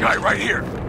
Guy right here.